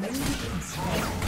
Maybe you can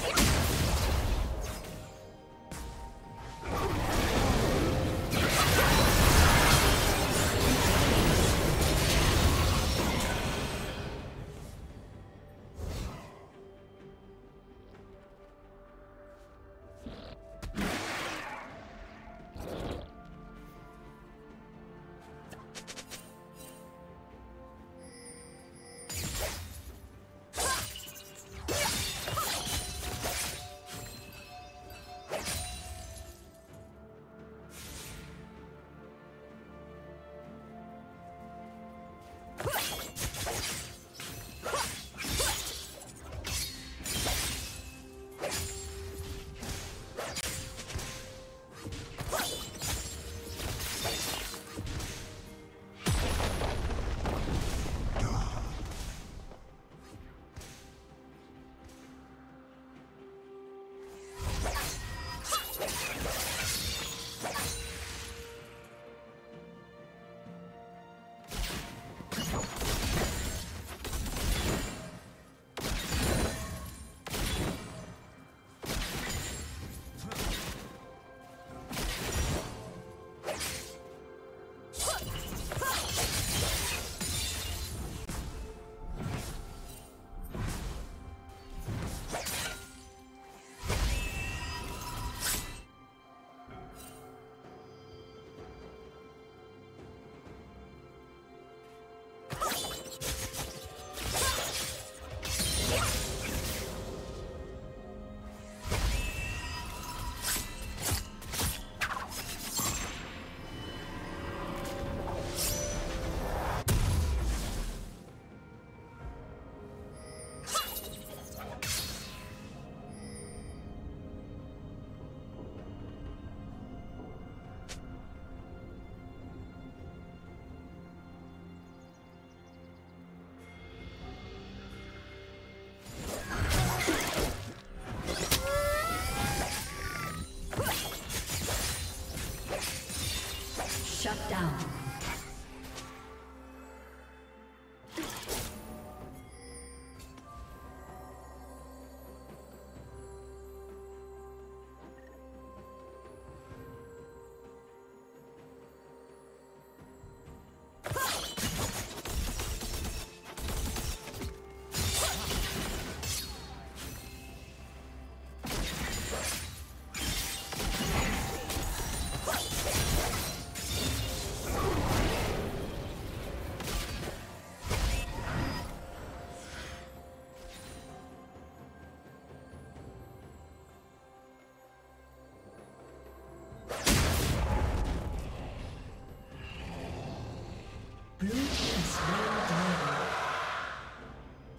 Shut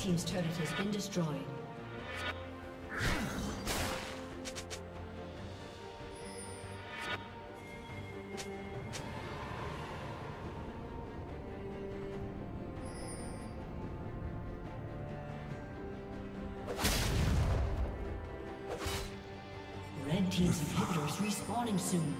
Team's turret has been destroyed. Red Team's inhibitors respawning soon.